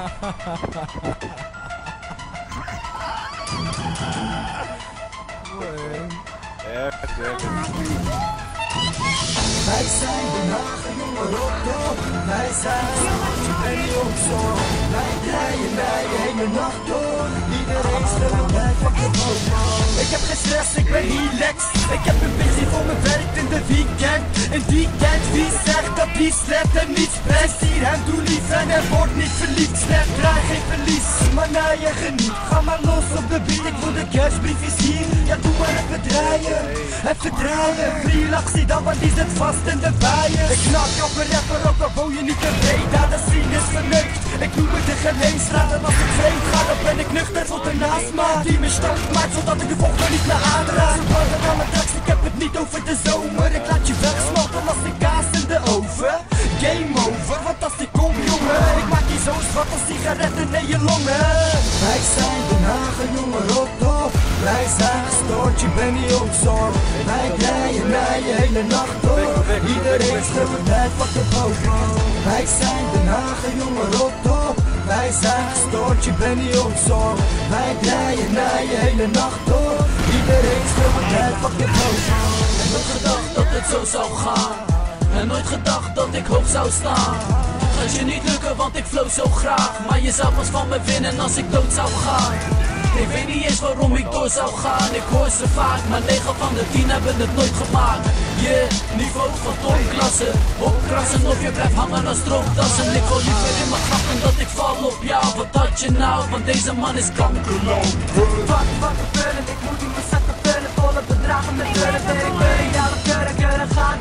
Wij zijn de Hagen, jongen, rot Wij zijn Ik heb geen stress, ik ben relaxed. Ik heb een busy voor mijn werk in de weekend. Een weekend, wie zegt dat die slecht en niets best hier hem doe lief en er wordt niet verliefd. Slecht krijg geen verlies, maar na je geniet. Ga maar los op de beat, ik voel de kerstbriefjes hier. Ja, doe maar even draaien, even draaien. Relaxie dan, want die zit vast in de bijen. Ik knak op een rapper op, dan woon je niet te weten. De scene Ik noem het de gemeenstraat en als ik vreemd ga, dan ben ik nuchter tot de naastmaat. Die me stoot maakt, zodat ik de volgende niet meer aanraak. Harder dan mijn drugs, ik heb het niet over de zomer. Ik laat je wegsmelten als de kaas in de oven. Game over, want als ik kom jongen, ik maak je zo zwart als sigaretten in je longen. Wij zijn Den Haag, jongen, rot. Wij zijn gestoord, je bent niet zorg. Wij naar je hele nacht door. Iedereen schreeuwt wat de boven. Wij zijn Den Haag, jongen, rot op. Wij zijn gestoord, je bent niet zorg. Wij naar je hele nacht door. Iedereen schreeuwt wat de boven. Ik had gedacht dat het zo zou gaan. En nooit gedacht dat ik hoog zou staan. Gaat je niet lukken, want ik flow zo graag. Maar je zou pas van me winnen als ik dood zou gaan. Ik weet niet eens waarom ik door zou gaan. Ik hoor ze vaak, maar 9 van de 10 hebben het nooit gemaakt. Je niveau van topklasse. Opkrassen of je blijft hangen als strooptassen. Ik wil liever in mijn graf dat ik val op jou. Wat had je nou? Want deze man is kankerloos. Wat, wat gebeuren? Ik moet niet meer zakken vullen. Volle bedragen met deuren. Ik ben in jouw keuren, keuren gaan.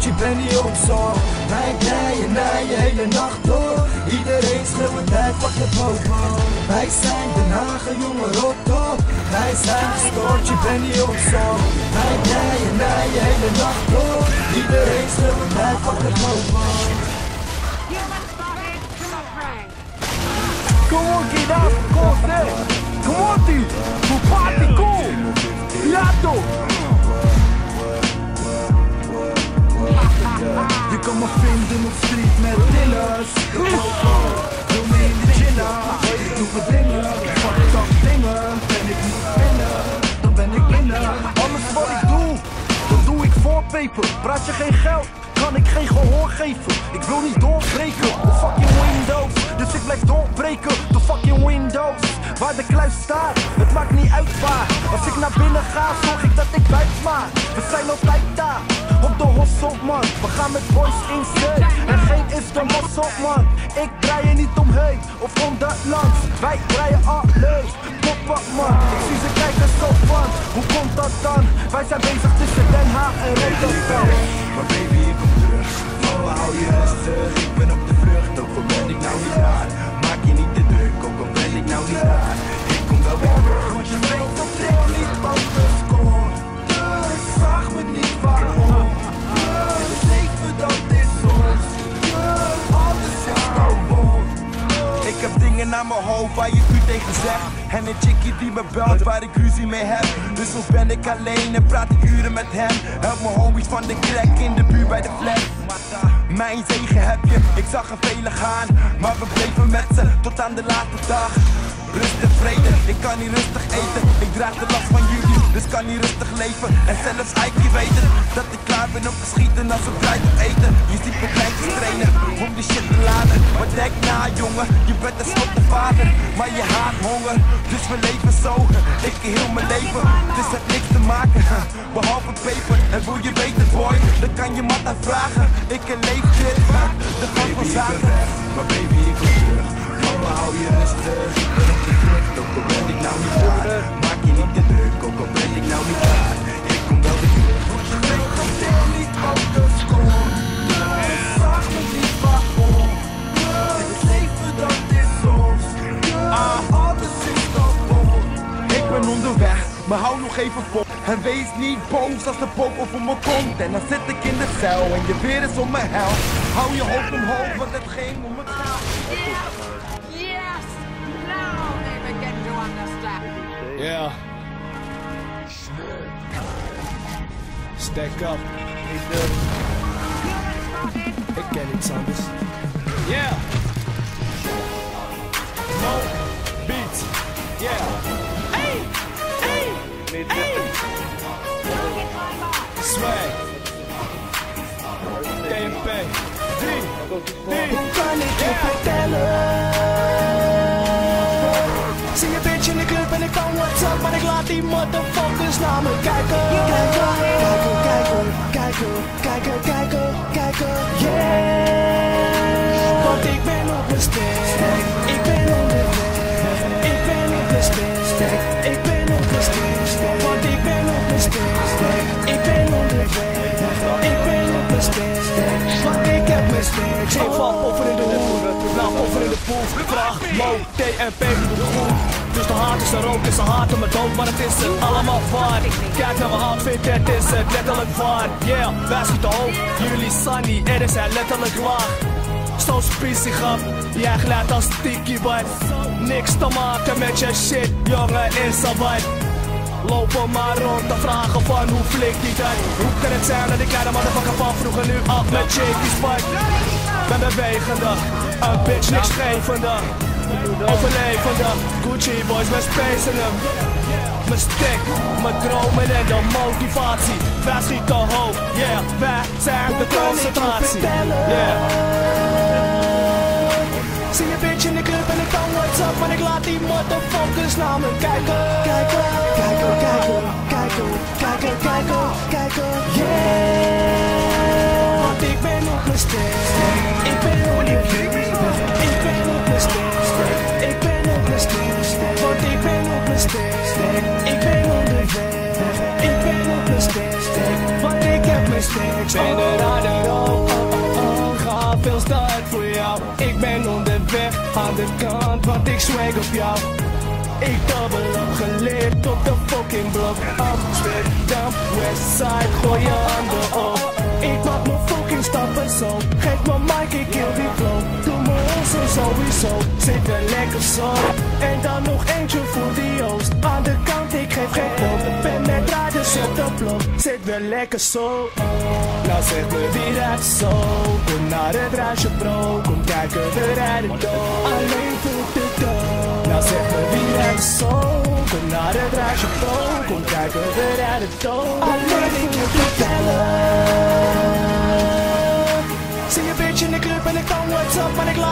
Gestoord, je bent niet op zorg. Wij rijden naar je hele nacht door. Iedereen schreeuwt bij pak de boven. Wij zijn Den Haag, jongen, rot op. Wij zijn gestoord, je bent niet op zorg. Wij rijden naar je hele nacht door. Iedereen schreeuwt bij pak de boven. Come on, get up, go say. Come on, dude. Party cool. Lato. Je kan me vinden op street met dillers. Wil me in de chilla. Ik doe wat dingen. Fuck up dingen. Ben ik niet binnen, dan ben ik binnen. Alles wat ik doe, dat doe ik voor peper. Praat je geen geld, kan ik geen gehoor geven. Ik wil niet doorbreken, de fucking windows. Dus ik blijf doorbreken, de fucking windows. Waar de kluis staat, het maakt niet uit waar. Als ik naar binnen ga, zorg ik dat ik buit maak. We zijn altijd daar, op de hossel man. We gaan met boys in zee, en geen is de man. Ik draai je niet omheen, of om dat land. Wij draaien alles, pop man. Ik zie ze kijken zo van, hoe komt dat dan? Wij zijn bezig tussen Den Haag en Rotterdam. Maar baby, ik hou je rustig. Ik ben op de vlucht, ook al ben ik nou niet daar. Maak je niet te druk, ook al ben ik nou niet daar. Ik kom wel weer terug, want je weet dat ik niet anders kom. Dus vraag me niet waarom. Het leven dat is ons. Alles is gewoon. Ik heb dingen naar mijn hoofd waar je u tegen zegt. En een chickie die me belt waar ik ruzie mee heb. Dus soms ben ik alleen en praat ik uren met hem. Help mijn homies van de crack in de buurt bij de flat. Mijn zegen heb je, ik zag er velen gaan. Maar we bleven met ze tot aan de laatste dag. Rust en vrede, ik kan niet rustig eten. Ik draag de last van jullie, dus kan niet rustig leven. En zelfs Ike weet het, dat ik klaar ben om te schieten als het draait op eten. Je ziet me kleintjes trainen om die shit te laden. Maar denk na jongen, je bent een slotte vader. Maar je haat honger, dus we leven zo. Ik heel mijn leven, dus het niks te maken. Behalve peper, en wil je weten boy, dan kan je Matta vragen. Ik leef dit, de gang van zaken. Maar baby, ik kom terug. Hou je rustig. Hou nog even vol. En wees niet boos als de poop over me komt. En dan zit ik in de cel en je weer is om me hel. Hou je hoofd omhoog, want het ging om het gaat. Yes! Now! Yeah. Stack up. Ik ken iets anders. Yeah. No beat. Yeah. Hey. Hey. Hey. Swag. DMP. D. D. vertellen? Zie bitch in de club en ik kan WhatsApp, maar ik laat die motherfuckers naar me kijken. Kijken, kijken, kijken, kijken, kijken, kijken, yeah. Want ik ben Vraag Mo, TNP, de groen. Dus de haat is er ook, is de haat me dood, maar het is het allemaal waar. Kijk naar mijn outfit, het is het letterlijk waar. Yeah, wij schieten hoog, jullie sunny, er is hij letterlijk laag. Stoot spiesie grap, jij glijdt als tiki bite. Niks te maken met je shit, jongen, is al wat. Lopen maar rond te vragen van hoe flik die dat Hoe kan het zijn dat die kleine motherfucker van vroeger nu af met chickies fight Ben bewegende, een bitch niks gevende Overlevende, Gucci boys met spacen hem. Mijn stick, mijn dromen en de motivatie. Wij schieten hoog, yeah, wij zijn de concentratie. Yeah. Zie je bitch in de club en ik kan WhatsApp, maar ik laat die motherfuckers naar me kijken. Kijken, kijken, kijken, kijken, kijken, kijken, kijken, yeah. Ik ben op mijn stek, ik ben onderweg, ik ben op mijn stek, ik ben op mijn stek, want ik ben op mijn stek, ik ben onderweg, ik ben op mijn stek, want ik heb mijn stek. Ben er aan de rook, ga veel start voor jou. Ik ben onderweg aan de kant, want ik swag op jou. Ik dubbel op geleerd op de fucking blok. Amsterdam, Westside, gooi je handen op. Ik zo. Geef me mic, ik kill die flow. Doe me onze sowieso. Zit er lekker zo. En dan nog eentje voor die oost. Aan de kant, ik geef geen op. Ben met rijders op de blok. Zit weer lekker zo. Nou zeg me wie dat zo. Kom naar het ruisje bro, kom kijken, we rijden door. Alleen voor de dood. Nou zeg me wie dat zo. Kom naar het ruisje bro, kom kijken, we rijden door. Alleen voor de dood.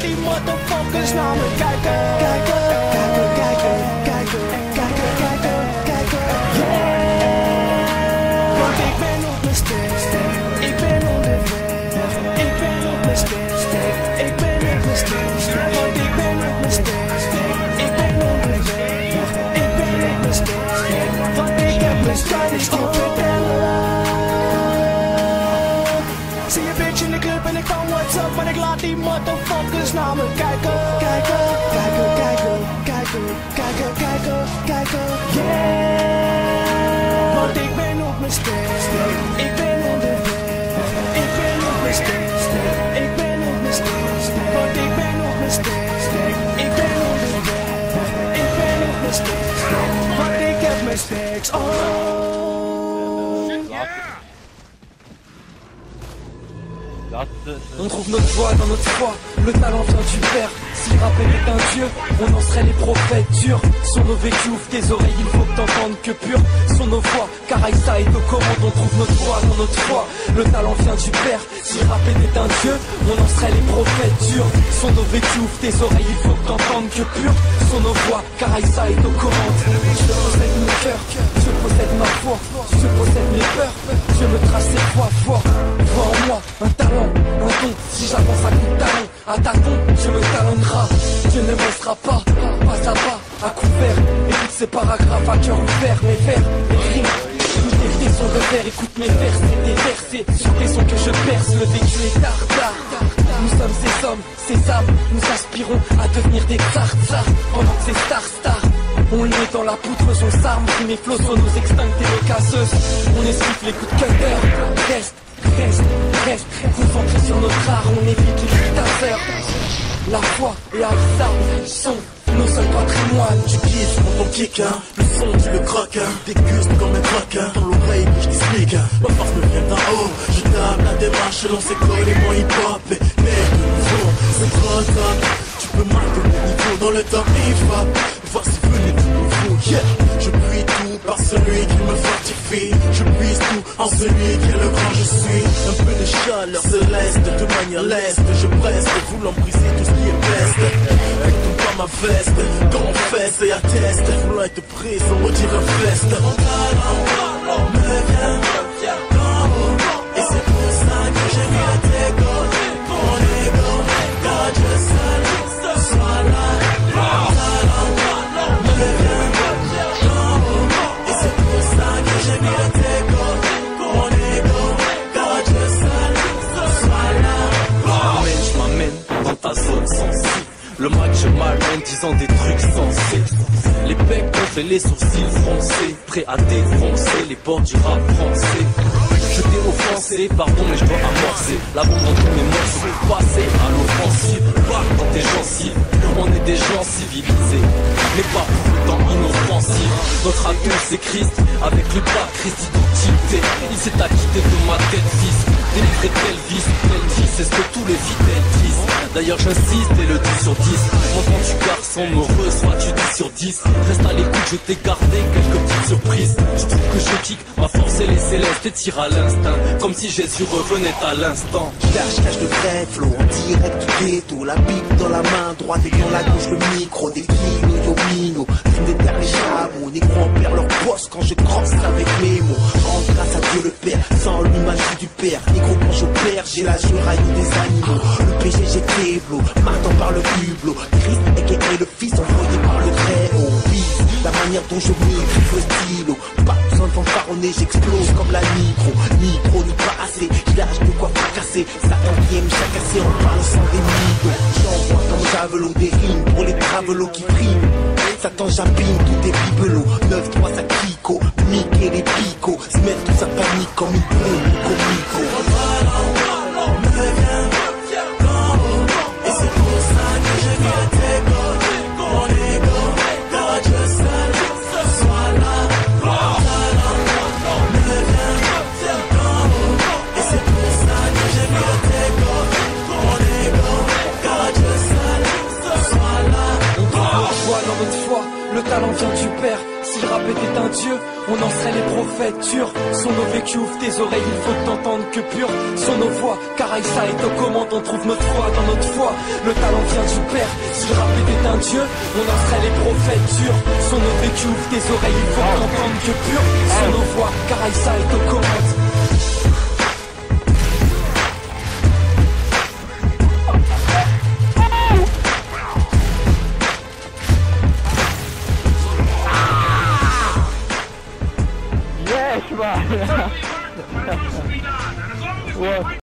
Die motherfuckers naar me kijken. Kijken, kijken, kijken, kijken, kijken, kijken, kijken, yeah. Want ik ben op mijn stek, ik ben onderweg, ik ben op mijn ik ben op mijn want ik ben op mijn ik ben onderweg, ik ben op mijn stek, want ik heb mijn stek, motherfuckers naar me kijken. Kijken, kijken, kijken, kijken, kijken, kijken, kijken, yeah. Want ik ben op mijn ik ben onderweg, ik ben op mijn ik ben op mijn want ik ben op mijn ik ben onderweg, ik ben op mijn want ik heb mijn oh. On trouve notre voix dans notre foi, le talent vient du Père. Si rappel est un dieu, on en serait les prophètes durs. Sur nos vécus, ouvre tes oreilles, il faut que t'entendes que pur. Sur nos voix, car Aïssa est aux commandes, on trouve notre voix dans notre foi. Le talent vient du Père, si rappel est un dieu, on en serait les prophètes durs. Sur nos vécus, ouvre tes oreilles, il faut que t'entendes que pur. Sur nos voix, car Aïssa est aux commandes. Je possède mon cœur, je possède ma foi, je possède mes peurs, je me trace ces fois fort. Vois en moi un talent, un don, si j'avance à coup de talon, tâton, je me talonnerai. Dieu ne me pas, pas à pas, à couvert. Écoute ces paragraphes à cœur ouvert, mes vers, mes rimes. Tes sons de verre, écoute mes vers, c'est des versets sur les sons que je perce, le vécu est tard, Nous sommes ces hommes, ces âmes, nous aspirons à devenir des tsars, pendant que ces stars, stars. On est dans la poutre, son sarme, mes flots sont nos extinctes et nos casseuses. On esquive les coups de cutter, reste, reste, reste, concentré sur notre art, on évite les dictateurs. La foi et Aïssa sont nos seuls patrimoines. Tu kiffes mon ton kick, hein. Le son tu le croques, hein. Comme un croque, hein. Dans l'oreille je t'explique, hein. Ma force me vient d'en haut. Je tape la démarche selon ses codes et mon hip hop. Et mec, fond, c'est trop. Tu peux marquer le niveau dans le temps hip hop. Voici Je prie tout par celui qui me fortifie. Je puise tout en celui qui est le grand je suis. Un peu de chaleur céleste, de manière leste. Je presse, voulant briser tout ce qui est peste. Avec tout dans ma veste, confesse et atteste. Voulant être prise, on retire un me disant des trucs sensés. Les becs gonflés, les sourcils froncés, prêts à défoncer les portes du rap français. Je t'ai offensé, pardon, mais je dois amorcer la bombe dans tous mes morceaux. Passer à l'offensive, pas dans tes gencives. On est des gens civilisés, mais pas pour autant inoffensifs. Notre atout c'est Christ, avec le pas Christ d'identité. Il s'est acquitté de ma tête, fils. Délivré tel vice, c'est ce que tous les fidèles disent. D'ailleurs j'insiste et le 10 sur 10 Montant du garçon me reçois tu 10 sur 10 Reste à l'écoute je t'ai gardé quelques petites surprises Je trouve que je kick ma force elle est céleste et tire à l'instinct Comme si Jésus revenait à l'instant Cache, cache le vrai flow en direct du ghetto La pipe dans la main droite et dans la gauche le micro Des kilos, yo mino, crime des terres les chameaux Négro en perd leur boss quand je crosse avec mes mots. Rends grâce à Dieu le Père, sans l'image du Père. Négro quand je perds, j'ai la juraille des animaux. Le péché j'ai Keblo, marteau par le hublot. Christ aka le fils envoyé par le très haut la manière dont je maîtrise le stylo. Pas besoin de fanfaronner, j'explose comme la nitro Ni trop ni pas assez, lâche de quoi fracasser. Satan vient me chacasser en parle sans des J'envoie comme javelot des rimes pour les travelots qui priment Satan j'abîme tout est bibelots. 9-3 ça kiko, Mick et les picots. Se mettent tous à panique comme une bombe comico il faut que t'entendes que pur. Sur nos voix, car Aïssa est aux commandes, on trouve notre foi dans notre foi. Le talent vient du Père. Si le rap était un dieu, on en serait les prophètes turcs. Sur nos vécus, ouvre tes oreilles, il faut que t'entendes que pur. Sur nos voix, car Aïssa est aux commandes.